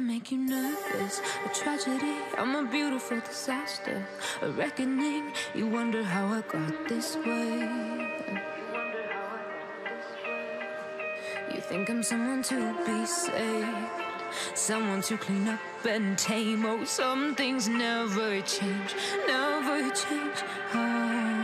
Make you nervous? A tragedy, I'm a beautiful disaster. A reckoning, you wonder how I got this way. You think I'm someone to be saved, someone to clean up and tame. Oh, some things never change, never change. Oh.